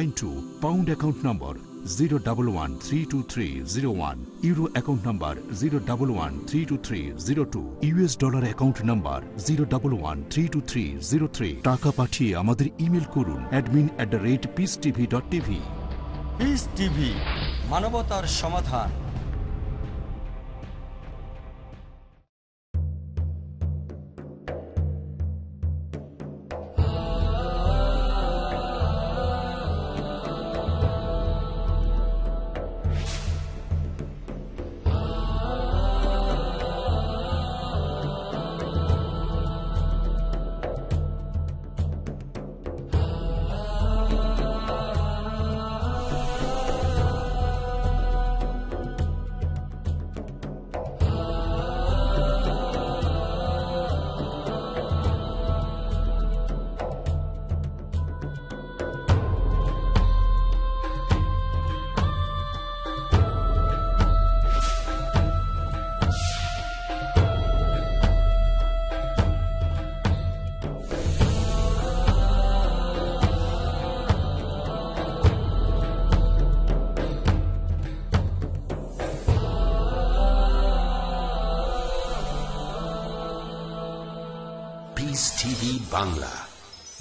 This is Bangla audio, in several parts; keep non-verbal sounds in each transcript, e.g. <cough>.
Nine two pound account number zero double one three two three zero one euro account number zero double one three two three zero two US dollar account number zero double one three two three zero three টাকা পাঠিয়ে আমাদের ইমেল করুন admin at the rate Peace TV dot TV Peace TV মানবতার সমাধান।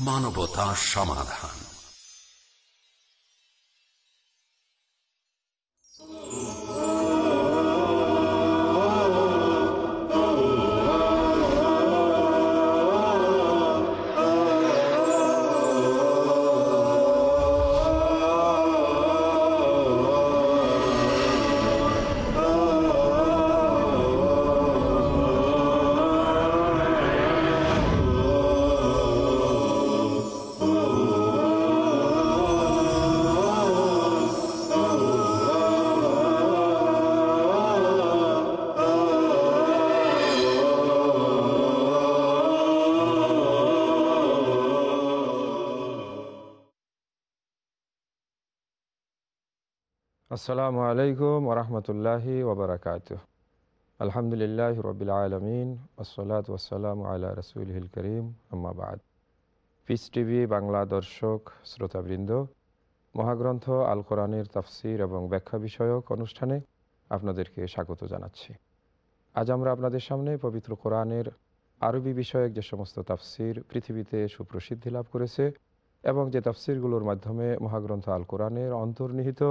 মানবতা সমাধান। আসসালামু আলাইকুম ওরহমতুল্লাহি ওবরাকাত আলহামদুলিল্লাহ রবিল আলমিন ওসলাত ওসালাম আল্লাহ রসুলহিল করিম আম্মাবাদ পিস টিভি বাংলা দর্শক, শ্রোতাবৃন্দ, মহাগ্রন্থ আল কোরআনের তাফসির এবং ব্যাখ্যা বিষয়ক অনুষ্ঠানে আপনাদেরকে স্বাগত জানাচ্ছি। আজ আমরা আপনাদের সামনে পবিত্র কোরআনের আরবি বিষয়ক যে সমস্ত তাফসির পৃথিবীতে সুপ্রসিদ্ধি লাভ করেছে এবং যে তাফসিরগুলোর মাধ্যমে মহাগ্রন্থ আল কোরআনের অন্তর্নিহিত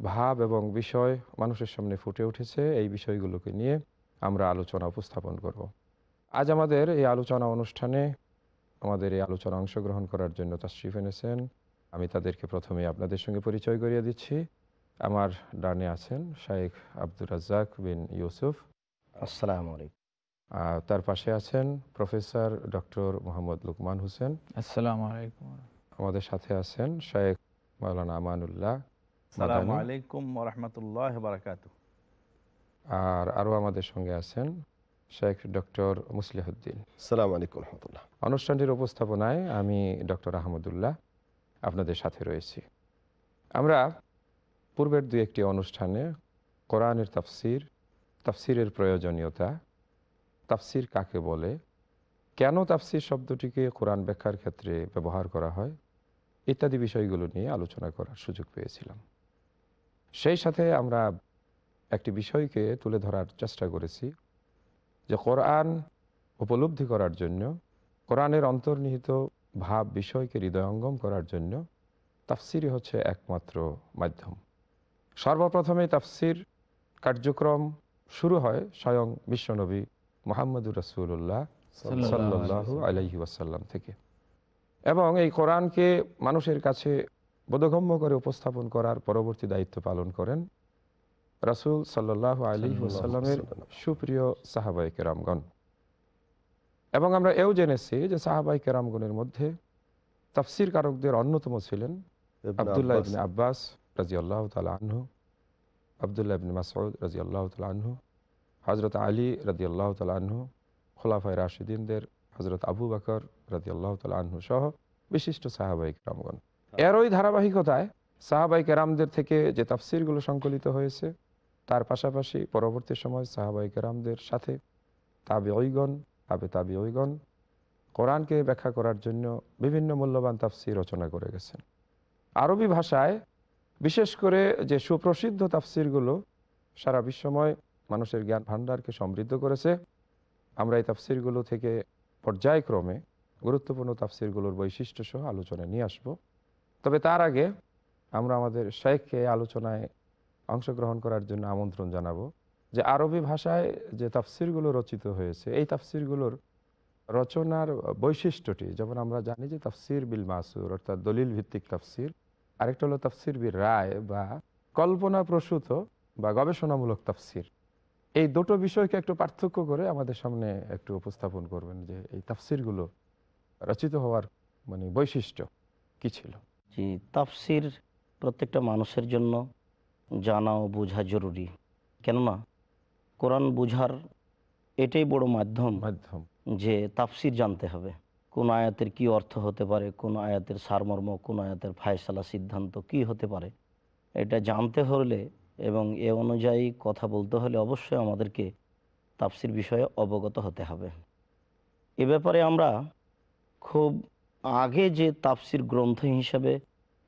ভাব এবং বিষয় মানুষের সামনে ফুটে উঠেছে। এই বিষয়গুলোকে নিয়ে আমরা আলোচনা উপস্থাপন করব। আজ আমাদের এই আলোচনা অনুষ্ঠানে আমাদের এই আলোচনা অংশগ্রহণ করার জন্য তাশরিফ এনেছেন। আমি তাদেরকে প্রথমে আপনাদের সঙ্গে পরিচয় করিয়ে দিচ্ছি। আমার ডানে আছেন শাইখ আব্দুর রাজ্জাক বিন ইউসুফ। আসসালামু আলাইকুম। আর তার পাশে আছেন প্রফেসর ডক্টর মোহাম্মদ লুকমান হোসেন। আসসালামু আলাইকুম। আমাদের সাথে আছেন শাইখ মাওলানা আমানুল্লাহ। সালামু আলাইকুম রহমতুল্লাহ বারাকাত আর আরও আমাদের সঙ্গে আছেন শেখ ডক্টর মুসলিহুদ্দিন। সালাম আলাইকুম রহমতুল্লাহ। অনুষ্ঠানটির উপস্থাপনায় আমি ডক্টর আহমদুল্লাহ আপনাদের সাথে রয়েছি। আমরা পূর্বের দু একটি অনুষ্ঠানে কোরআনের তাফসির তাফসিরের প্রয়োজনীয়তা তাফসির কাকে বলে কেন তাফসির শব্দটিকে কোরআন ব্যাখ্যার ক্ষেত্রে ব্যবহার করা হয় ইত্যাদি বিষয়গুলো নিয়ে আলোচনা করার সুযোগ পেয়েছিলাম। সেই সাথে আমরা একটি বিষয়কে তুলে ধরার চেষ্টা করেছি যে কোরআন উপলব্ধি করার জন্য কোরআনের অন্তর্নিহিত ভাব বিষয়কে হৃদয়ঙ্গম করার জন্য তাফসিরই হচ্ছে একমাত্র মাধ্যম। সর্বপ্রথমে তাফসির কার্যক্রম শুরু হয় স্বয়ং বিশ্বনবী মোহাম্মদুর রসুল্লাহ সাল্লাহু আলহি ওয়াসাল্লাম থেকে। এবং এই কোরআনকে মানুষের কাছে বোধগম্য করে উপস্থাপন করার পরবর্তী দায়িত্ব পালন করেন রাসুল সাল্লাহ আলী ওয়াসাল্লামের সুপ্রিয় সাহাবাই কেরামগণ। এবং আমরা এও জেনেছি যে সাহাবাই কেরামগণের মধ্যে তাফসির কারকদের অন্যতম ছিলেন আবদুল্লাহ ইবনে আব্বাস রাজি আল্লাহ তালা আনহু আবদুল্লাহ ইবনে মাসউদ রাজি আল্লাহ তালা আনহু হজরত আলী রাজি আল্লাহ তালা আনহু খোলাফাই রাশিদিনদের হজরত আবু বাকর রাজি আল্লাহ তালা আনহু সহ বিশিষ্ট সাহাবাই কেরামগণ। এরই ধারাবাহিকতায় সাহাবাই কেরামদের থেকে যে তাফসিরগুলো সংকলিত হয়েছে, তার পাশাপাশি পরবর্তী সময় সাহাবাই কেরামদের সাথে তাবে ঐগণ তাবে তাবি ঐগণ কোরআনকে ব্যাখ্যা করার জন্য বিভিন্ন মূল্যবান তাফসির রচনা করে গেছেন। আরবি ভাষায় বিশেষ করে যে সুপ্রসিদ্ধ তাফসিরগুলো সারা বিশ্বময় মানুষের জ্ঞান ভাণ্ডারকে সমৃদ্ধ করেছে, আমরা এই তাফসিরগুলো থেকে পর্যায়ক্রমে গুরুত্বপূর্ণ তাফসিরগুলোর বৈশিষ্ট্য সহ আলোচনায় নিয়ে আসব। তবে তার আগে আমরা আমাদের শেখকে আলোচনায় অংশগ্রহণ করার জন্য আমন্ত্রণ জানাব যে আরবি ভাষায় যে তাফসিরগুলো রচিত হয়েছে, এই তাফসিরগুলোর রচনার বৈশিষ্ট্যটি, যেমন আমরা জানি যে তাফসির বিল মাসুর, অর্থাৎ দলিল ভিত্তিক তাফসির, আরেকটা হলো তাফসির বিল রায় বা কল্পনা প্রসূত বা গবেষণামূলক তাফসির। এই দুটো বিষয়কে একটু পার্থক্য করে আমাদের সামনে একটু উপস্থাপন করবেন যে এই তাফসিরগুলো রচিত হওয়ার মানে বৈশিষ্ট্য কি ছিল। জি তাফসির প্রত্যেকটা মানুষের জন্য জানা ও বোঝা জরুরি। কেননা কোরআন বোঝার এটাই বড় মাধ্যম মাধ্যম। যে তাফসির জানতে হবে। কোন আয়াতের কি অর্থ হতে পারে কোন আয়াতের সারমর্ম কোন আয়াতের ফায়সালা সিদ্ধান্ত কি হতে পারে এটা জানতে হলে এবং এ অনুযায়ী কথা বলতে হলে অবশ্যই আমাদেরকে তাফসির বিষয়ে অবগত হতে হবে। এ ব্যাপারে আমরা খুব আগে যে তাফসির গ্রন্থ হিসাবে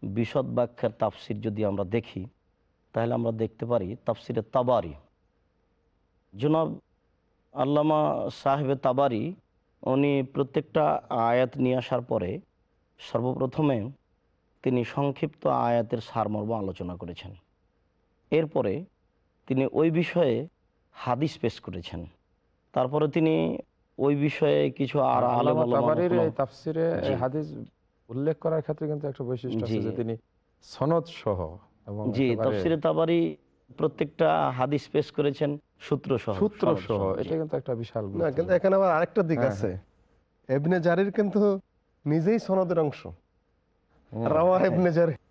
বিশদ ব্যাখ্যার তাফসির যদি আমরা দেখি, তাহলে আমরা দেখতে পারি তাফসিরে তাবারি। জনাব আল্লামা সাহেবে তাবারি, উনি প্রত্যেকটা আয়াত নিয়ে আসার পরে সর্বপ্রথমে তিনি সংক্ষিপ্ত আয়াতের সারমর্ম আলোচনা করেছেন। এরপরে তিনি ওই বিষয়ে হাদিস পেশ করেছেন। তারপরে তিনি ওই বিষয়ে কিছু আর তাফসিরে হাদিস উল্লেখ করার ক্ষেত্রে কিন্তু একটা বৈশিষ্ট্য আছে যে তিনি সনদ সহ এবং জি তফসিরে তাবারি প্রত্যেকটা হাদিস পেশ করেছেন সূত্র সহ সূত্র সহ এটা কিন্তু একটা বিশাল না কিন্তু এখানে আবার আরেকটা দিক হ্যাঁ, আছে। এবনে জারির কিন্তু নিজেই সনদের অংশ। রাওয়া এবনে জারি হ্যাঁ,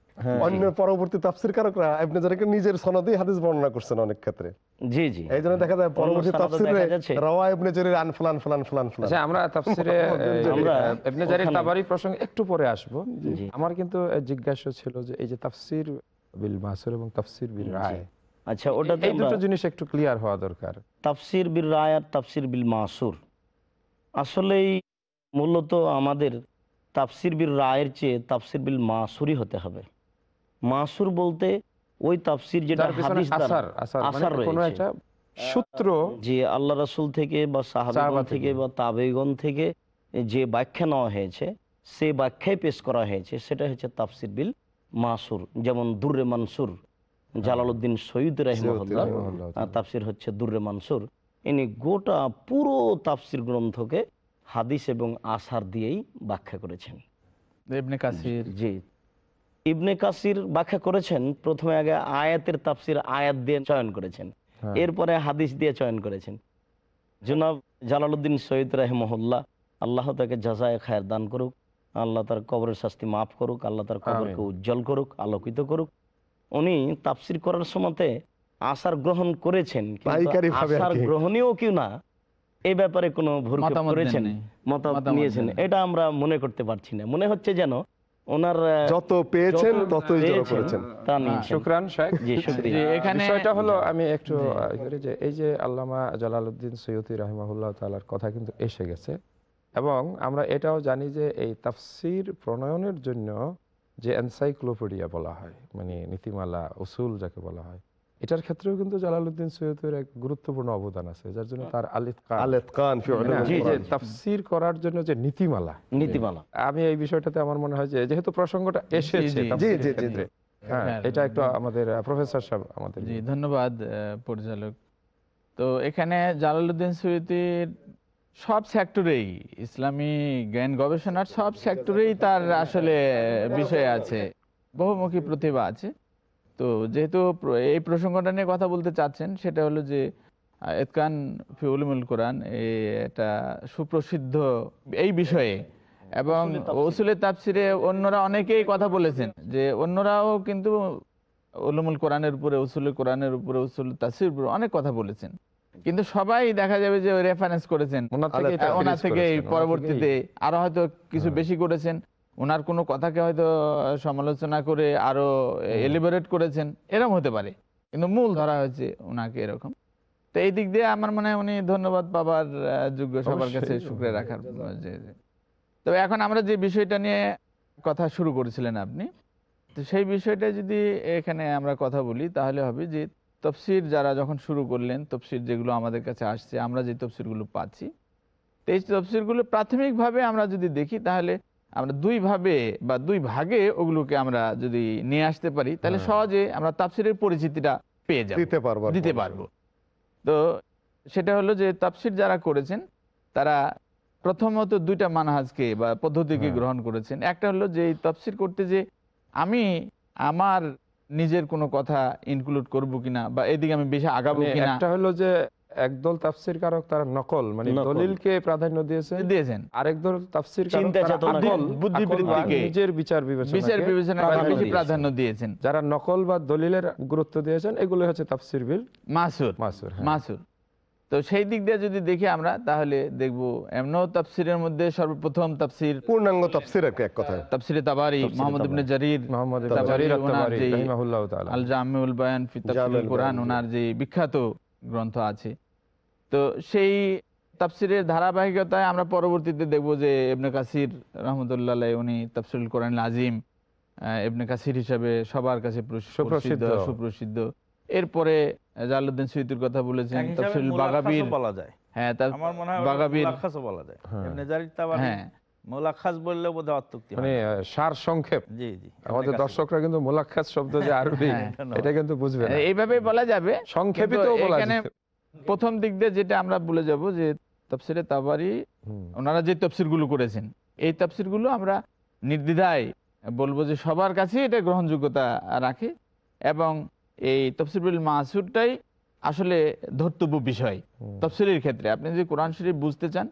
অন্য পরবর্তী তাফসির কারকরা এবনে জারিকে নিজের সনদেই হাদিস বর্ণনা করছেন অনেক ক্ষেত্রে। জি জি। এই জন্য দেখা যায় পরবর্তী তাফসিরে। রাওয়া এবনে জারির আন ফুলান ফুলান ফুলান ফুলান। আচ্ছা আমরা তাফসিরে <laughs> আমরা ইবনে জারির তাবারি প্রসঙ্গে একটু পরে আসব। আমার কিন্তু জিজ্ঞাসা ছিল যে এই যে তাফসির বিল মাসুর এবং তাফসির বিল রায় আচ্ছা ওটাতে এই দুটো জিনিস একটু ক্লিয়ার হওয়া দরকার। তাফসির বিল রায় আর তাফসির বিল মাসুর। আসলেই মূলত আমাদের তাফসির বিল রায়ের চেয়ে তাফসির বিল মাসুরই হতে হবে। মাসুর বলতে ওই তাফসির যেটা হাদিস আসার মানে কোনো রয়েছে। সূত্র যে আল্লাহ রাসূল থেকে বা সাহাবাগণ সাহাবা থেকে। বা তাবেগণ থেকে যে ব্যাখ্যা নেওয়া হয়েছে সেই ব্যাখ্যায় পেশ করা হয়েছে সেটা হচ্ছে তাফসির বিল মাসুর যেমন দুর্রে মানসুর জালালউদ্দিন সৈয়দ রাহিমাহুল্লাহ তাফসির হচ্ছে দুর্রে মানসুর। ইনি গোটা পুরো তাফসির গ্রন্থকে হাদিস এবং আসার দিয়েই ব্যাখ্যা করেছেন। ইবনে কাসির। জি। ইবনে কাসির ব্যাখ্যা করেছেন প্রথমে আগে আয়াতের তাফসির আয়াত দিয়ে চয়ন করেছেন। হ্যাঁ। এরপরে হাদিস দিয়ে চয়ন করেছেন। জনাব জালালউদ্দিন সৈয়দ রাহেমহল্লা আল্লাহ তাকে জাজায় খায়ের দান করুক আল্লাহ তার কবরের শাস্তি মাফ করুক আল্লাহ তার কবরকে উজ্জ্বল করুক আলোকিত করুক। উনি তাফসির করার সময়তে আসার গ্রহণ করেছেন আসার। গ্রহণীয় কি না এই ব্যাপারে কোনো ভুল করেছেন মতামত নিয়েছেন। এটা আমরা মনে করতে পারছি না। মনে হচ্ছে যেন ওনার যত পেয়েছেন ততই জড়ো করেছেন। শুক্রান শেখ? জি শুক্রিয়া। এখানে বিষয়টা হলো আমি একটু যে এই যে আল্লামা জালালউদ্দিন সৈয়দি রাহিমাহুল্লাহ তাআলার কথা কিন্তু এসে গেছে। এবং আমরা এটাও জানি যে এই তাফসির প্রণয়নের জন্য যে এনসাইক্লোপিডিয়া বলা হয় মানে নীতিমালা উসুল যাকে বলা হয় এটার ক্ষেত্রেও কিন্তু জালালউদ্দিন সৈয়দের এক গুরুত্বপূর্ণ অবদান আছে যার জন্য তার আলিফ আলেত কান ফি উলুমিল জি যে কোরআন। তাফসির করার জন্য যে নীতিমালা। নীতিমালা। আমি এই বিষয়টাতে আমার মনে হয় যে যেহেতু প্রসঙ্গটা এসেছে জি, তাফসীরের জি, জি, জি। ক্ষেত্রে, হ্যাঁ হ্যাঁ, এটা একটু আমাদের প্রফেসর সাহেব আমাদের জি ধন্যবাদ পরিচালক। তো এখানে জালালউদ্দিন সৈয়দির সব সেক্টরেই ইসলামী জ্ঞান গবেষণার সব সেক্টরেই তার আসলে বিষয় আছে। বহুমুখী প্রতিভা আছে। তো যেহেতু এই প্রসঙ্গটা নিয়ে কথা বলতে চাচ্ছেন সেটা হলো যে এতকান ফি উলুমুল কোরআন এটা সুপ্রসিদ্ধ এই বিষয়ে এবং ওসুলে তাফসিরে। অন্যরা অনেকেই কথা বলেছেন যে অন্যরাও কিন্তু উলুমুল কোরআনের উপরে উসুল কোরআনের উপরে উসুল তাফসির উপরে অনেক কথা বলেছেন। কিন্তু সবাই দেখা যাবে যে রেফারেন্স করেছেন। ওনার থেকে পরবর্তীতে আরও হয়তো কিছু বেশি করেছেন। ওনার কোনো কথাকে হয়তো সমালোচনা করে আরও এলিবারেট করেছেন এরকম হতে পারে। কিন্তু মূল ধরা হয়েছে ওনাকে এরকম। তো এই দিক দিয়ে আমার মনে হয় উনি ধন্যবাদ পাবার যোগ্য সবার কাছে। শুক্রিয়া রাখার তবে এখন আমরা যে বিষয়টা নিয়ে কথা শুরু করেছিলেন আপনি তো সেই বিষয়টা যদি এখানে আমরা কথা বলি তাহলে হবে যে তফসির যারা যখন শুরু করলেন তফসির যেগুলো আমাদের কাছে আসছে আমরা যে তফসিরগুলো পাচ্ছি তো এই তফসিরগুলো প্রাথমিকভাবে আমরা যদি দেখি তাহলে আমরা দুই ভাবে বা দুই ভাগে ওগুলোকে আমরা যদি নিয়ে আসতে পারি তাহলে হ্যাঁ। সহজে আমরা তাফসিরের পরিচিতিটা পেয়ে যাব দিতে পারব দিতে। পারব তো সেটা হলো যে তাফসির যারা করেছেন তারা প্রথমত দুইটা মানহাজকে বা পদ্ধতিকে হ্যাঁ। গ্রহণ করেছেন একটা হলো যে এই তাফসির করতে যে আমি আমার নিজের কোনো কথা ইনক্লুড করব কিনা বা এদিকে আমি বেশি আগাবো মানে কিনা একটা হলো যে একদল তাফসির কারক তারা নকল মানে। দলিলকে প্রাধান্য দিয়েছে দিয়েছেন আরেক দল তাফসির নিজের বিচার বিবেচনা বিচার বিবেচনা প্রাধান্য দিয়েছেন। যারা নকল বা দলিলের গুরুত্ব দিয়েছেন এগুলো হচ্ছে তাফসির বিল মাসুর মাসুর হ্যাঁ। মাসুর তো সেই দিক দিয়ে যদি দেখি আমরা তাহলে দেখব এমনও তাফসিরের মধ্যে সর্বপ্রথম তাফসির পূর্ণাঙ্গ তাফসির এক কথায় তাফসিরে তাবারি মোহাম্মদ ইবনে জারির মোহাম্মদ জারির আত-তাবারি রাহিমাহুল্লাহ তাআলা। আল জামিউল বায়ান ফি তাফসিরুল জামিউল কোরআন। ওনার যে বিখ্যাত গ্রন্থ আছে তো সেই তাফসিরের ধারাবাহিকতায় আমরা পরবর্তীতে দেখব যে ইবনে কাসির রহমতুল্লাহ উনি তাফসিরুল কোরআন আজিম ইবনে কাসির হিসাবে সবার কাছে সুপ্রসিদ্ধ। সুপ্রসিদ্ধ। এরপরে জালালউদ্দিন সুয়ুতির কথা বলেছেন তাফসিরুল বাগাবির। বলা যায়। হ্যাঁ তার আমার মনে হয় বাগাবির। মোলাক্কাসও বলা যায়। হ্যাঁ। ইবনে জারির তাবারি হ্যাঁ। বললেও বোধহয় অত্যুক্তি মানে সার সংক্ষেপ। জি জি। আমাদের দর্শকরা কিন্তু শব্দ যে আরবি হ্যাঁ। এটা কিন্তু বুঝবে না। এইভাবে বলা যাবে। সংক্ষেপিত বলা প্রথম দিক দিয়ে যেটা আমরা বলে যাব যে তফসিরে তাবারি ওনারা যে তফসিরগুলো করেছেন এই তফসিরগুলো আমরা নির্দ্বিধায় বলব যে সবার কাছে এটা গ্রহণযোগ্যতা রাখে এবং এই তফসিরুল মাসুরটাই আসলে ধর্তব্য বিষয়। তফসিলের ক্ষেত্রে আপনি যদি কোরআন শরীফ বুঝতে চান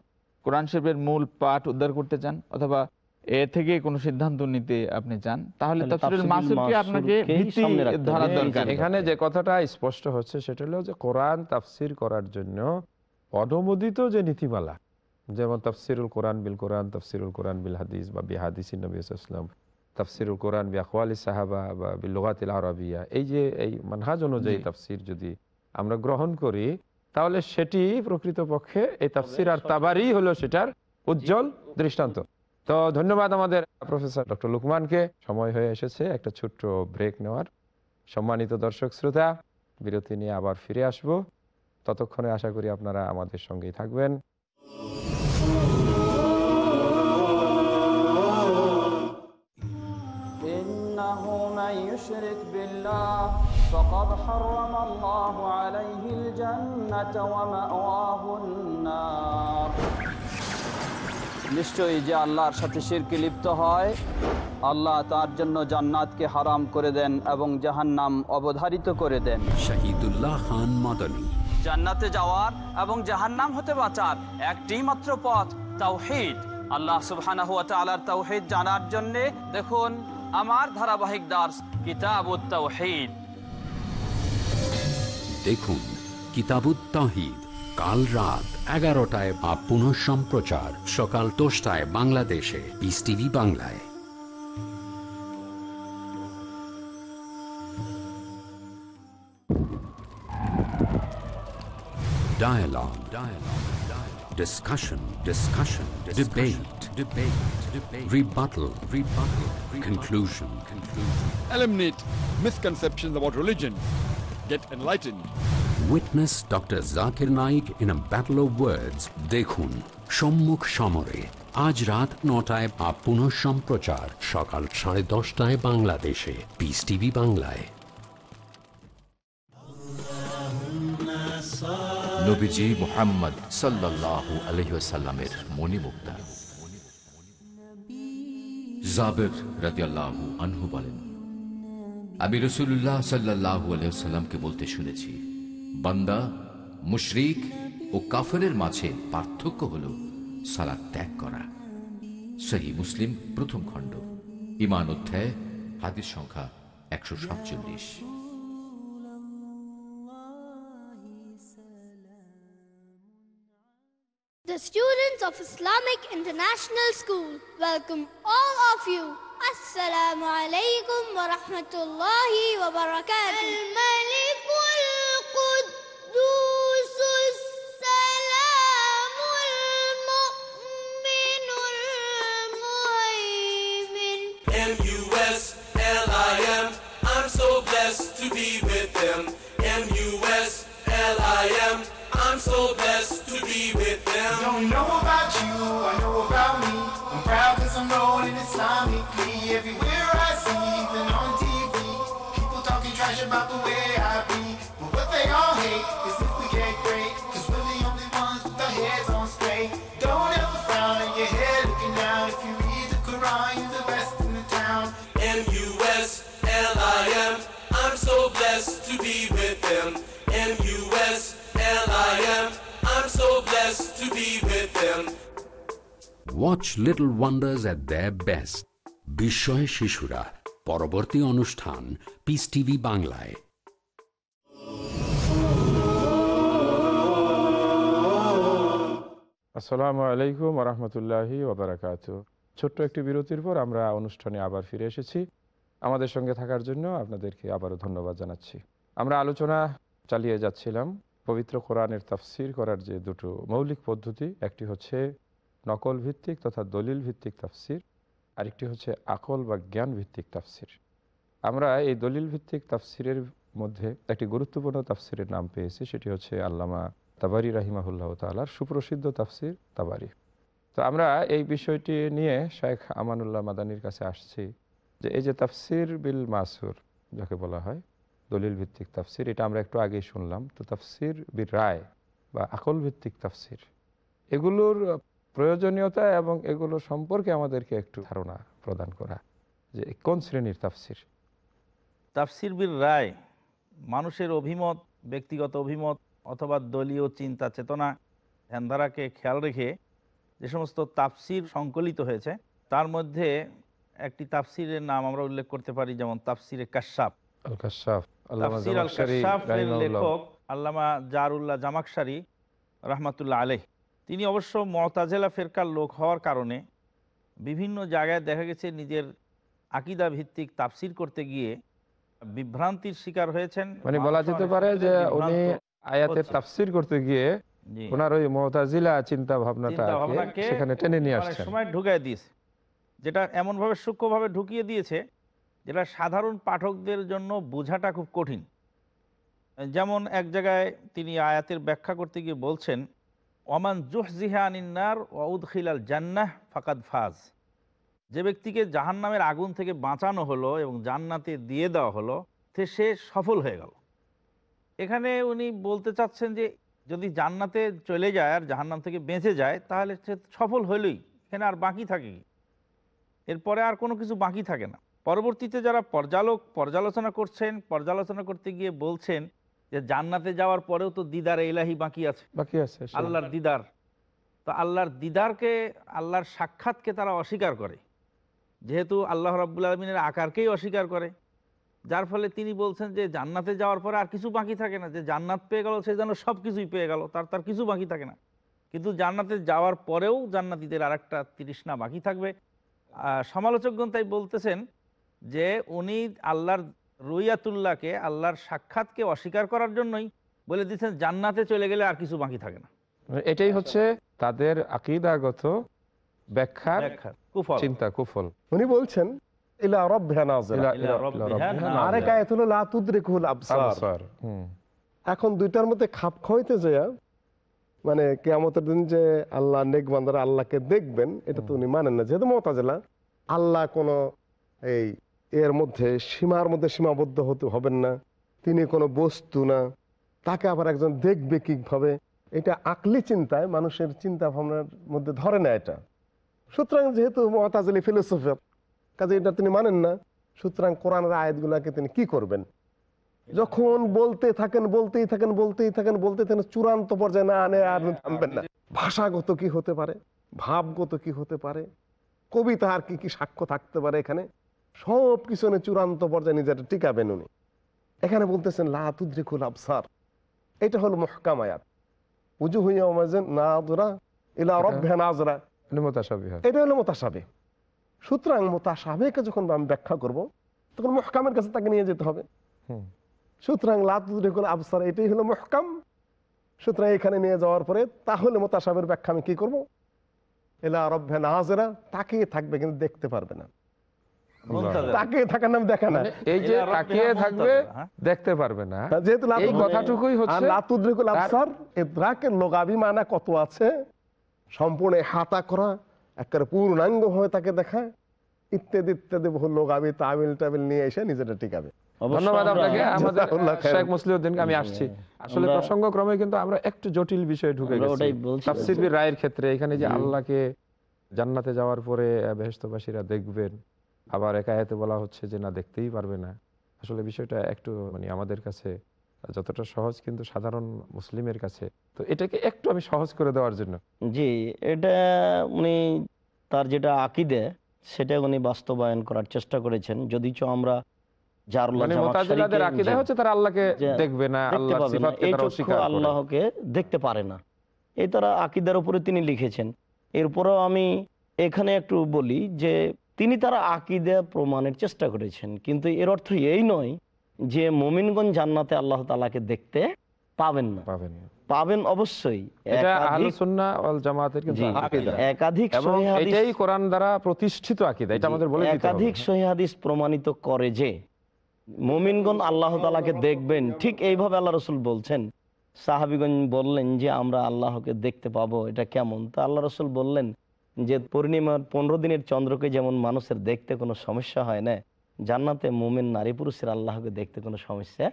কোরআন শরীফের মূল পাঠ উদ্ধার করতে চান অথবা এ থেকে কোনো সিদ্ধান্ত নিতে আপনি চান তাহলে তাফসীরুল মাসুরকে আপনাকে ভিত্তি। দরকার এখানে যে কথাটা স্পষ্ট হচ্ছে সেটা হলো যে কোরআন তাফসির করার জন্য অনুমোদিত যে নীতিমালা যেমন তাফসিরুল কোরআন বিল কোরআন তাফসিরুল কোরআন বিল হাদিস বা বি হাদিস নবী ইসলাম তাফসিরুল কোরআন বি আখওয়ালি সাহাবা বা বিল লুগাতিল আরবিয়া এই যে এই মানহাজ অনুযায়ী। তাফসির যদি আমরা গ্রহণ করি তাহলে সেটি প্রকৃতপক্ষে এই তাফসির আর তাবারই হলো সেটার উজ্জ্বল দৃষ্টান্ত তো ধন্যবাদ আমাদের প্রফেসর ডক্টর লুকমানকে সময় হয়ে এসেছে একটা ছোট্ট ব্রেক নেওয়ার সম্মানিত দর্শক শ্রোতা বিরতি নিয়ে আবার ফিরে আসব ততক্ষণে আশা করি আপনারা আমাদের সঙ্গেই থাকবেন إنه من يشرك بالله فقد حرم الله عليه الجنة ومأواه النار নিশ্চয়ই যে আল্লাহর সাথে শিরকে লিপ্ত হয় আল্লাহ তার জন্য জান্নাতকে হারাম করে দেন এবং জাহান্নাম অবধারিত করে দেন। শহীদুল্লাহ খান মাদানী। জান্নাতে যাওয়ার এবং জাহান্নাম হতে বাঁচার একটি মাত্র পথ তাওহীদ। আল্লাহ সুবহানাহু ওয়া তাআলার তাওহীদ জানার জন্য দেখুন আমার ধারাবাহিক দার্স কিতাবুত তাওহীদ। দেখুন কিতাবুত তাহিদ কাল রাত এগারোটায় বা পুনঃ সম্প্রচার সকাল দশটায় বাংলাদেশে পিস টিভি বাংলায় Dialogue. Dialogue. Dialogue. Discussion. Discussion. Debate. Debate. Debate. Rebuttal. Rebuttal. Conclusion. Conclusion. eliminate misconceptions about religion. Get enlightened. Witness Dr. Zakir Naik in a battle of words. দেখুন সম্মুখ সমরে আজ রাত নটায় বা পুনঃ সম্প্রচার সকাল সাড়ে দশটায় বাংলাদেশে পিস টিভি বাংলায় নবীজি মোহাম্মদ সাল্লাল্লাহু আলহিসাল্লামের মণিমুক্তা জাবের রাদিয়াল্লাহু আনহু বলেন আমি রসুল্লাহ সাল্লাহু আলহামকে বলতে শুনেছি বান্দা মুশরিক ও কাফেরের মাঝে পার্থক্য হল সালাদ ত্যাগ করা সহি মুসলিম প্রথম খণ্ড ইমান অধ্যায় হাদিস সংখ্যা একশো সাতচল্লিশ The students of Islamic International School welcome all of you. Assalamu alaikum wa rahmatullahi wa barakatuh. So blessed to be with them. M-U-S-L-I-M. I'm so blessed to be with them. Don't know about watch little wonders at the best বিস্ময় শিশুরা পরবর্তী অনুষ্ঠান পিস টিভি বাংলায় আসসালামু আলাইকুম রহমতুল্লাহি ওবরাকাত ছোট্ট একটি বিরতির পর আমরা অনুষ্ঠানে আবার ফিরে এসেছি। আমাদের সঙ্গে থাকার জন্য আপনাদেরকে আবারও ধন্যবাদ জানাচ্ছি। আমরা আলোচনা চালিয়ে যাচ্ছিলাম, পবিত্র কোরআনের তাফসির করার যে দুটো মৌলিক পদ্ধতি, একটি হচ্ছে নকল ভিত্তিক তথা দলিল ভিত্তিক তাফসির। আরেকটি হচ্ছে আকল বা জ্ঞান ভিত্তিক তাফসির। আমরা এই দলিল ভিত্তিক তাফসিরের মধ্যে একটি গুরুত্বপূর্ণ তাফসিরের নাম পেয়েছি, সেটি হচ্ছে আল্লামা তাবারি রাহিমাহুল্লাহ তালার সুপ্রসিদ্ধ তাফসির তাবারি। তো আমরা এই বিষয়টি নিয়ে শেখ আমানুল্লাহ মাদানির কাছে আসছি যে এই যে তাফসির বিল মাসুর, যাকে বলা হয় দলিল ভিত্তিক তাফসির, এটা আমরা একটু আগেই শুনলাম। তো তাফসির বিল রায় বা আকল ভিত্তিক তাফসির, এগুলোর প্রয়োজনীয়তা এবং এগুলো সম্পর্কে আমাদেরকে একটু ধারণা প্রদান করা। যে কোন শ্রেণির তাফসির? তাফসির বির রায় মানুষের অভিমত ব্যক্তিগত অভিমত অথবা দলীয় চিন্তা চেতনা ধ্যানধারাকে খেয়াল রেখে যে সমস্ত তাফসির সংকলিত হয়েছে তার মধ্যে একটি তাফসিরের নাম আমরা উল্লেখ করতে পারি যেমন তাফসিরে কাশ্যাপ। লেখক আল্লামা জারুল্লাহ জামাকশারি রহমাতুল্লাহ আলেহ তিনি অবশ্য মতাজেলা ফেরকার লোক হওয়ার কারণে বিভিন্ন জায়গায় দেখা গেছে নিজের আকিদা ভিত্তিক তাফসির করতে গিয়ে বিভ্রান্তির শিকার হয়েছেন। মানে বলা যেতে পারে যে উনি আয়াতের তাফসির করতে গিয়ে ওনার ওই মহতাজিলা চিন্তা ভাবনাটা সেখানে টেনে নিয়ে আসছেন। সময় ঢুকায় দিয়েছে। যেটা এমনভাবে সূক্ষ্মভাবে ঢুকিয়ে দিয়েছে যেটা সাধারণ পাঠকদের জন্য বোঝাটা খুব কঠিন। যেমন এক জায়গায় তিনি আয়াতের ব্যাখ্যা করতে গিয়ে বলছেন ওমান জুহজিহা আনিন্নার ওউদ খিলাল জান্নাহ ফাকাদ ফাজ। যে ব্যক্তিকে জাহান্নামের আগুন থেকে বাঁচানো হলো এবং জান্নাতে দিয়ে দেওয়া হলো সে সফল হয়ে গেল। এখানে উনি বলতে চাচ্ছেন যে, যদি জান্নাতে চলে যায় আর জাহান্নাম থেকে বেঁচে যায়, তাহলে সে সফল হইলই। এখানে আর বাকি থাকে? এরপরে আর কোনো কিছু বাকি থাকে না। পরবর্তীতে যারা পর্যালোক, পর্যালোচনা করছেন, পর্যালোচনা করতে গিয়ে বলছেন যে জান্নাতে যাওয়ার পরেও তো দিদার এলাহি বাকি আছে। বাকি আছে আল্লাহর দিদার। তো আল্লাহর দিদারকে আল্লাহর সাক্ষাৎকে তারা অস্বীকার করে। যেহেতু আল্লাহ রাবুল আলমিনের আকারকেই অস্বীকার করে। যার ফলে তিনি বলছেন যে জান্নাতে যাওয়ার পরে আর কিছু বাকি থাকে না। যে জান্নাত পেয়ে গেল সে যেন সব কিছুই পেয়ে গেল তার তার কিছু বাকি থাকে না। কিন্তু জান্নাতে যাওয়ার পরেও জান্নাতিদের আর একটা তৃষ্ণা বাকি থাকবে। সমালোচকগণ তাই বলতেছেন যে উনি আল্লাহর রুইয়াতুল্লাহকে আল্লাহর সাক্ষাৎকে অস্বীকার করার জন্যই বলে দিচ্ছেন জান্নাতে চলে গেলে আর কিছু বাকি থাকে না মানে এটাই হচ্ছে তাদের আকিদাগত কুফল। চিন্তা কুফল উনি বলছেন ইলা রব্বিহা নাযিরা। ইলা- ইলা- ইলা রব্বিহা নাযিরা। আরেক আয়াত হলো লা তুদরিকুল আবসার আবসার, হুম। এখন দুইটার মধ্যে খাপ খাওয়াইতে যায় মানে কেয়ামতের দিন যে আল্লাহ নেক বান্দারা আল্লাহকে দেখবেন এটা তো উনি মানেন না যেহেতু মতাজেলা আল্লাহ কোনো এই এর মধ্যে সীমার মধ্যে সীমাবদ্ধ হতে হবেন না। তিনি কোনো বস্তু না। তাকে আবার একজন দেখবে কীভাবে? এটা আকলি চিন্তায় মানুষের চিন্তা ভাবনার মধ্যে ধরে না এটা। সুতরাং যেহেতু মতাজলি ফিলোসফার কাজে এটা তিনি মানেন না, সুতরাং কোরআনের আয়াতগুলাকে তিনি কি করবেন? যখন বলতে থাকেন, বলতেই থাকেন বলতেই থাকেন বলতে থাকেন, চূড়ান্ত পর্যায়ে না আনে আর থামবেন না। ভাষাগত কি হতে পারে? ভাবগত কি হতে পারে? কবিতা আর কি কি সাক্ষ্য থাকতে পারে এখানে? সব কিছু চূড়ান্ত পর্যায়ে নিজেটা টিকাবেন উনি। এখানে বলতেছেন লাতুদ্রিকুল আবসার। এটা হলো মহকাম আয়াত। উজু হইয়া মাঝেন নাজরা ইলা রব্বে নাজরা এটা হলো মোতাসাবে সুতরাং মোতাসাবেকে যখন আমি ব্যাখ্যা করব তখন মহকামের কাছে তাকে নিয়ে যেতে হবে। সুতরাং লাতুদ্রিকুল আবসার এটাই হলো মহকাম। সুতরাং এখানে নিয়ে যাওয়ার পরে তাহলে মোতাসাবের ব্যাখ্যা আমি কি করব? এলা রব্বে নাজরা তাকিয়ে থাকবে কিন্তু দেখতে পারবে না। তাকিয়ে থাকার নাম দেখা না মানে এই যে তাকিয়ে থাকবে দেখতে পারবে না। যেহেতু এই কথাটুকুই হচ্ছে। লাতুদ্রিকুল তার- আবসার লোগাবি মানা কত আছে? সম্পূর্ণ হাতা করা একেবারে পূর্ণাঙ্গ ভাবে তাকে দেখা। ইত্যাদি ইত্যাদি বহু লোগাবি তাবিল টাবিল নিয়ে এসে নিজেটা টিকাবে। ধন্যবাদ আপনাকে। <laughs> আমাদের শেখ মুসলিউদ্দিনকে আমি আসছি। আসলে আমরা- প্রসঙ্গ ক্রমে কিন্তু আমরা একটু জটিল বিষয়ে ঢুকে গেছি। তাফসীর রায়ের ক্ষেত্রে এখানে যে। আল্লাহকে জান্নাতে যাওয়ার পরে আহ, বেহেশতবাসীরা দেখবেন আবার একা একায়াতে বলা হচ্ছে যে না দেখতেই পারবে না। আসলে বিষয়টা একটু মানে আমাদের কাছে যতটা সহজ কিন্তু সাধারণ মুসলিমের কাছে। তো এটাকে একটু আমি সহজ করে দেওয়ার জন্য। জি এটা উনি তার যেটা আকিদে সেটা উনি বাস্তবায়ন করার চেষ্টা করেছেন। যদিচ আমরা জারুল্লাহ মানে আল্লাহকে দেখতে পারে না। এই তারা আকিদার উপরে তিনি লিখেছেন। এরপরেও আমি এখানে একটু বলি যে তিনি তারা আকিদা প্রমাণের চেষ্টা করেছেন। কিন্তু এর অর্থ এই নয় যে মোমিনগঞ্জ জান্নাতে আল্লাহ তালাকে দেখতে পাবেন না। পাবেন পাবেন অবশ্যই। একাধিক- কোরআন দ্বারা প্রতিষ্ঠিত আকীদা। এটা আমাদের বলে একাধিক সহিহাদিস প্রমাণিত করে যে মোমিনগণ আল্লাহ তালাকে দেখবেন। ঠিক এইভাবে আল্লাহ রসুল বলছেন। সাহাবিগঞ্জ বললেন যে আমরা আল্লাহকে দেখতে পাবো। এটা কেমন? তো আল্লাহ রসুল বললেন যে পূর্ণিমার পনেরো দিনের চন্দ্রকে যেমন মানুষের দেখতে কোনো সমস্যা হয় না জান্নাতে মোমেন নারী পুরুষের আল্লাহকে দেখতে কোনো সমস্যা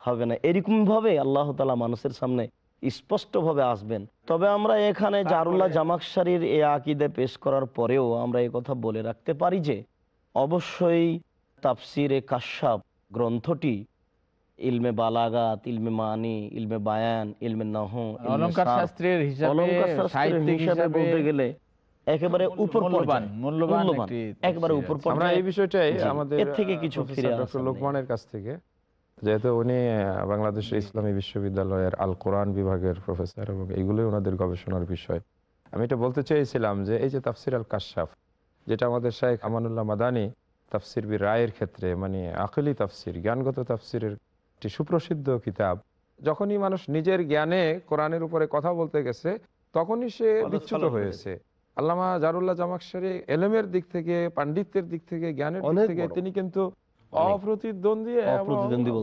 হবে না। এরকম ভাবে আল্লাহ তালা মানুষের সামনে স্পষ্টভাবে আসবেন। তবে আমরা এখানে জারুল্লাহ জামাকসারির এ আকিদে পেশ করার পরেও আমরা এই কথা বলে রাখতে পারি যে অবশ্যই তাফসিরে কাশ্যাপ গ্রন্থটি ইলমে বালাগাত ইলমে মানি ইলমে বায়ান ইলমে নহ অলংকার শাস্ত্রের হিসাবে বলতে গেলে একেবারে উপর মূল্যবান, মূল্যবান মূল্যবান, একেবারে উপর আমরা এই বিষয়টাই আমাদের এর থেকে কিছু ফিরে ডক্টর লোকমানের কাছ থেকে যেহেতু উনি আহ, বাংলাদেশের ইসলামী বিশ্ববিদ্যালয়ের আল কোরআন বিভাগের প্রফেসর এবং এইগুলোই ওনাদের গবেষণার বিষয় আমি এটা বলতে চেয়েছিলাম যে এই যে তাফসির আল কাশাফ যেটা আমাদের শাহেখ আমানুল্লাহ মাদানি তাফসির বি রায়ের ক্ষেত্রে মানে আকলি তাফসির জ্ঞানগত তাফসিরের একটি সুপ্রসিদ্ধ কিতাব যখনই মানুষ নিজের জ্ঞানে কোরআনের উপরে কথা বলতে গেছে তখনই সে বিচ্ছুত হয়েছে। আল্লামা জারুল্লাহ জামাকসারি এলেমের দিক থেকে পাণ্ডিত্যের দিক থেকে জ্ঞানের দিক থেকে তিনি কিন্তু অপ্রতিদ্বন্দ্বী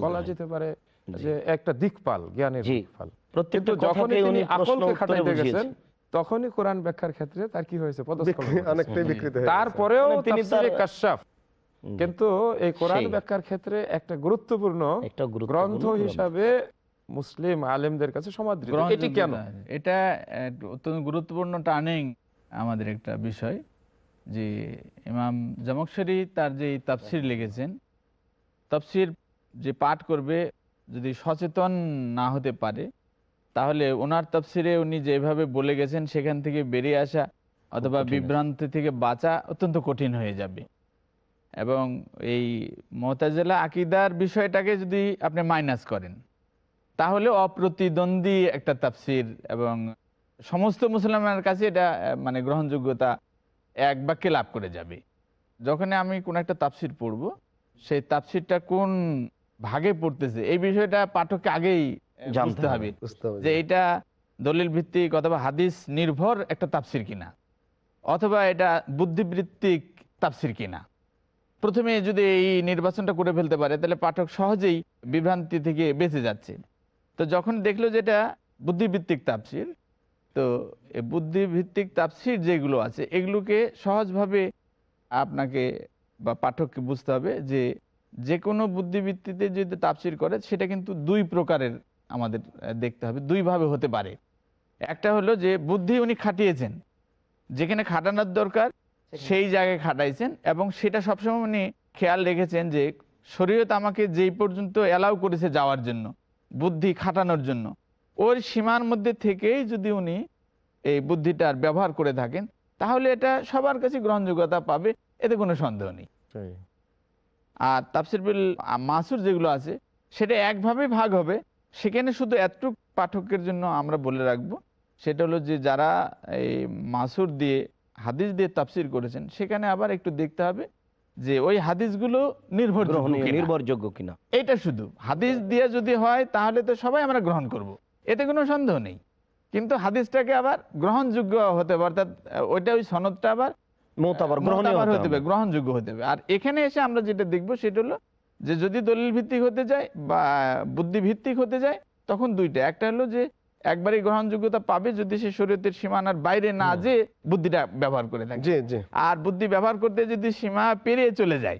বলা যেতে পারে যে একটা দিকপাল জ্ঞানের দিকপাল। কিন্তু যখনই তিনি আকলকে খাটাইতে গেছেন তখনই কোরআন ব্যাখ্যার ক্ষেত্রে তার কি হয়েছে? হয়ে। তারপরেও মানে তিনি কাশাফ। কিন্তু এই কোরআন। ব্যাখ্যার ক্ষেত্রে একটা গুরুত্বপূর্ণ একটা গ্রন্থ গ্রন্থ। হিসাবে মুসলিম আলেমদের কাছে সমাদৃত। এটি কেন? এটা অত্যন্ত গুরুত্বপূর্ণ টার্নিং আমাদের একটা বিষয় যে ইমাম জামকশরী তার যে তাফসির লিখেছেন তাফসির যে পাঠ করবে যদি সচেতন না হতে পারে তাহলে ওনার তাফসিরে উনি যেভাবে বলে গেছেন সেখান থেকে বেরিয়ে আসা অথবা বিভ্রান্তি থেকে বাঁচা অত্যন্ত কঠিন হয়ে যাবে। এবং এই মোতাজেলা আকিদার বিষয়টাকে যদি আপনি মাইনাস করেন তাহলে অপ্রতিদ্বন্দ্বী একটা তাফসির এবং সমস্ত মুসলমানের কাছে এটা মানে গ্রহণযোগ্যতা এক বাক্যে লাভ করে যাবে। যখন আমি কোন একটা তাফসির পড়ব সেই তাফসিরটা কোন ভাগে পড়তেছে এই বিষয়টা পাঠককে আগেই জানতে হবে। যে এটা দলিল ভিত্তিক অথবা হাদিস নির্ভর একটা তাফসির কিনা অথবা এটা বুদ্ধিবৃত্তিক তাপসির কিনা। প্রথমে যদি এই নির্বাচনটা করে ফেলতে পারে তাহলে পাঠক সহজেই বিভ্রান্তি থেকে বেঁচে যাচ্ছে। তো যখন দেখল যে এটা বুদ্ধিভিত্তিক তাফসির তো বুদ্ধিভিত্তিক তাফসির যেগুলো আছে এগুলোকে সহজভাবে আপনাকে বা পাঠককে বুঝতে হবে যে যে কোনো বুদ্ধিভিত্তিতে যদি তাফসির করে সেটা কিন্তু দুই প্রকারের আমাদের দেখতে হবে দুইভাবে হতে পারে। একটা হলো যে বুদ্ধি উনি খাটিয়েছেন যেখানে খাটানোর দরকার সেই জায়গায় খাটাইছেন এবং সেটা সবসময় উনি খেয়াল রেখেছেন যে শরীয়ত আমাকে যেই পর্যন্ত অ্যালাউ করেছে যাওয়ার জন্য বুদ্ধি খাটানোর জন্য ওর সীমার মধ্যে থেকেই যদি উনি এই বুদ্ধিটার ব্যবহার করে থাকেন তাহলে এটা সবার কাছে গ্রহণযোগ্যতা পাবে এতে কোনো সন্দেহ নেই। আর তাফসির বিল মাসুর যেগুলো আছে সেটা একভাবে ভাগ হবে। সেখানে শুধু এতটুক পাঠকের জন্য আমরা বলে রাখব সেটা হলো যে যারা এই মাসুর দিয়ে হাদিস দিয়ে তাফসির করেছেন সেখানে আবার একটু দেখতে হবে যে ওই হাদিসগুলো নির্ভরযোগ্য কিনা। নির্ভরযোগ্য কিনা। এটা শুধু। হাদিস দিয়ে যদি হয় তাহলে তো সবাই আমরা গ্রহণ করব। এতে কোনো সন্দেহ নেই। কিন্তু হাদিসটাকে আবার গ্রহণযোগ্য হতে পারে অর্থাৎ ওইটা ওই সনদটা আবার হতে হবে হবে। গ্রহণযোগ্য হতে হবে। আর এখানে এসে আমরা যেটা দেখব সেটা হলো যে যদি দলিল ভিত্তিক হতে যায় বা বুদ্ধি ভিত্তিক হতে যায় তখন দুইটা। একটা হলো যে একবারই গ্রহণযোগ্যতা পাবে যদি সে শরীয়তের সীমানার বাইরে না যে বুদ্ধিটা ব্যবহার করে থাকে। আর বুদ্ধি ব্যবহার করতে যদি সীমা পেরিয়ে চলে যায়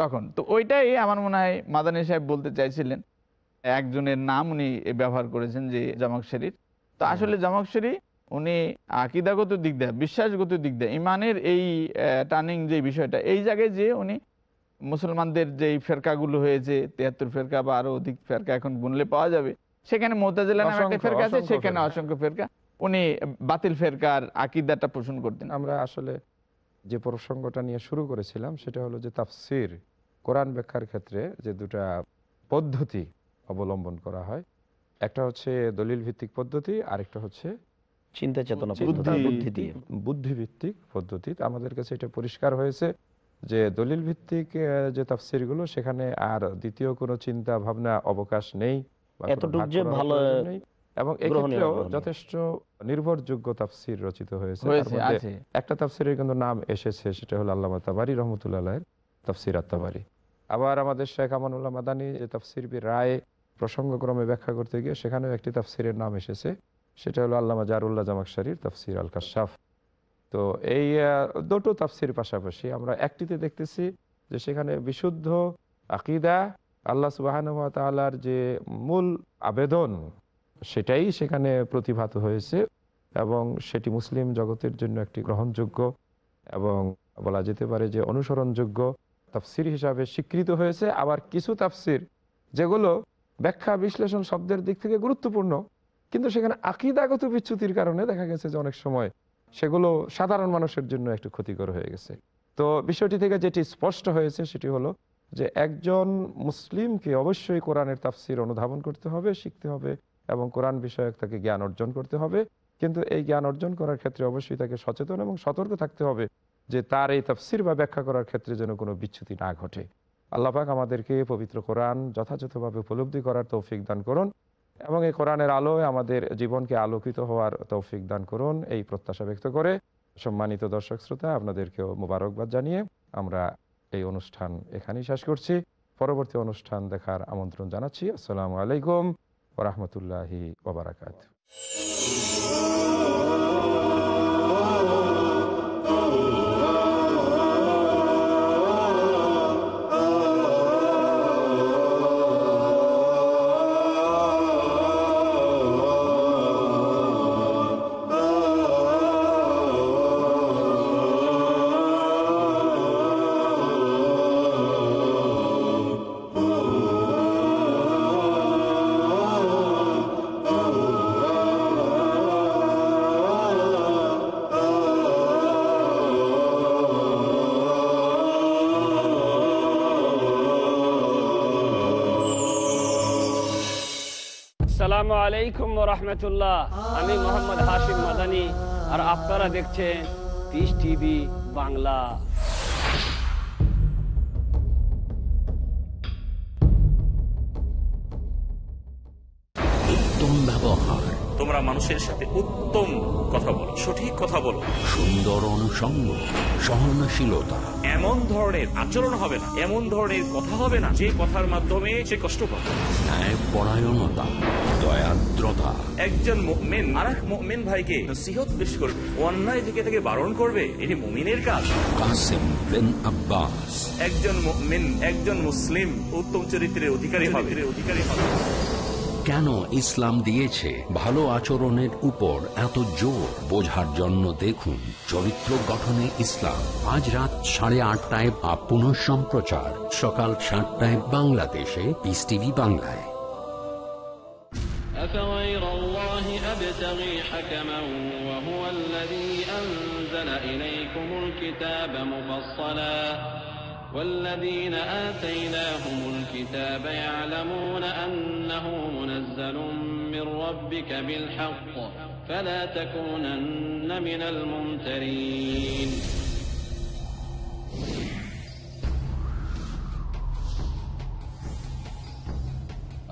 তখন। তো ওইটাই আমার মনে হয় মাদানী সাহেব বলতে চাইছিলেন। একজনের নাম উনি ব্যবহার করেছেন যে জামাক শরীর তো আসলে জামাক শরীর উনি আকিদাগত দিক দিয়ে বিশ্বাসগত দিক দেয় ইমানের এই টার্নিং যে বিষয়টা এই জায়গায় যে উনি মুসলমানদের যে ফেরকাগুলো হয়েছে তিয়াত্তর ফেরকা বা আরও অধিক ফেরকা এখন গুনলে পাওয়া যাবে সেখানে মোতাজিলা নামে একটা ফেরকা আছে সেখানে অসংখ্য ফেরকা। উনি বাতিল ফেরকার আকিদাটা পোষণ করতেন। আমরা আসলে যে প্রসঙ্গটা নিয়ে শুরু করেছিলাম সেটা হলো যে তাফসির কোরআন ব্যাখ্যার ক্ষেত্রে যে দুটা পদ্ধতি অবলম্বন করা হয় একটা হচ্ছে দলিল ভিত্তিক পদ্ধতি আরেকটা হচ্ছে চিন্তা চেতনা বুদ্ধি ভিত্তিক, দিয়ে। বুদ্ধিভিত্তিক পদ্ধতি আমাদের কাছে এটা পরিষ্কার হয়েছে যে দলিল ভিত্তিক যে তাফসিরগুলো সেখানে আর দ্বিতীয় কোনো চিন্তা ভাবনা অবকাশ নেই। এবং এক্ষেত্রেও যথেষ্ট নির্ভরযোগ্য তাফসির রচিত হয়েছে। একটা তাফসিরের কিন্তু নাম এসেছে সেটা হলো আল্লাহ তাবারি রহমতুল্লাহ তাফসির আত্মাবারি আবার আমাদের শেখ আমানুল্লাহ মাদানী যে তাফসির বি রায় প্রসঙ্গক্রমে ব্যাখ্যা করতে গিয়ে সেখানেও একটি তাফসিরের নাম এসেছে। সেটা হলো আল্লামা জারুল্লাহ জামাকশারির তাফসির আল কাশাফ তো এই দুটো তাফসির পাশাপাশি আমরা একটিতে দেখতেছি যে সেখানে বিশুদ্ধ আকিদা, আল্লাহ সুবাহান তালার যে মূল আবেদন, সেটাই সেখানে প্রতিভাত হয়েছে এবং সেটি মুসলিম জগতের জন্য একটি গ্রহণযোগ্য এবং বলা যেতে পারে যে অনুসরণযোগ্য তাফসির হিসাবে স্বীকৃত হয়েছে। আবার কিছু তাফসির যেগুলো ব্যাখ্যা, বিশ্লেষণ শব্দের দিক থেকে গুরুত্বপূর্ণ। কিন্তু সেখানে আকিদাগত বিচ্যুতির কারণে দেখা গেছে যে অনেক সময় সেগুলো সাধারণ মানুষের জন্য একটু ক্ষতিকর হয়ে গেছে। তো বিষয়টি থেকে যেটি স্পষ্ট হয়েছে সেটি হলো যে একজন মুসলিমকে অবশ্যই কোরআনের তাফসির অনুধাবন করতে হবে, শিখতে হবে এবং কোরআন বিষয়ক তাকে জ্ঞান অর্জন করতে হবে। কিন্তু এই জ্ঞান অর্জন করার ক্ষেত্রে অবশ্যই তাকে সচেতন এবং সতর্ক থাকতে হবে যে তার এই তাফসির বা ব্যাখ্যা করার ক্ষেত্রে যেন কোনো বিচ্যুতি না ঘটে। আল্লাপাক আমাদেরকে পবিত্র কোরআন যথাযথভাবে উপলব্ধি করার তৌফিক দান করুন এবং এই কোরআনের আলোয় আমাদের জীবনকে আলোকিত হওয়ার তৌফিক দান করুন। এই প্রত্যাশা ব্যক্ত করে সম্মানিত দর্শক শ্রোতা, আপনাদেরকেও মোবারকবাদ জানিয়ে আমরা এই অনুষ্ঠান এখানেই শেষ করছি। পরবর্তী অনুষ্ঠান দেখার আমন্ত্রণ জানাচ্ছি। আসসালামু আলাইকুম ওরহমতুল্লাহি ওবরাকাত আসসালামু আলাইকুম রহমতুল্লাহ। আমি মোহাম্মদ হাশিম মাদানি আর আপনারা দেখছেন পিস টিভি বাংলা। উত্তম ব্যবহার। তোমরা মানুষের সাথে উত্তম কথা বলো সঠিক কথা বলো। সুন্দর অনুষঙ্গ সহনশীলতা। এমন ধরনের আচরণ হবে না এমন ধরনের কথা হবে না যে কথার মাধ্যমে সে কষ্ট পাবে। ন্যায় পরায়ণতা দয়াদ্রতা। একজন মেন আর এক মেন ভাইকে নসিহত পেশ করবে অন্যায় দিকে থেকে বারণ করবে এটি মুমিনের কাজ। কাসেম বিন আব্বাস। একজন একজন মুসলিম উত্তম চরিত্রের অধিকারী হবে। অধিকারী হবে। কেন ইসলাম দিয়েছে ভালো আচরণের উপর এত জোর বোঝার জন্য দেখুন চরিত্র গঠনে ইসলাম আজ রাত সাড়ে আটটায় বা পুনঃ সম্প্রচার সকাল সাতটায় বাংলাদেশে পিস টিভি বাংলায় أفغير الله أبتغي حكما وهو الذي أنزل إليكم الكتاب مفصلا والذين آتيناهم الكتاب يعلمون أنه منزل من ربك بالحق فلا تكونن من الممترين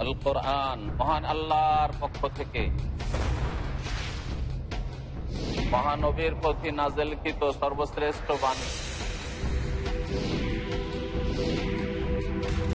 আল কোরআন মহান আল্লাহর পক্ষ থেকে মহানবীর প্রতি নাজেলকৃত সর্বশ্রেষ্ঠ বাণী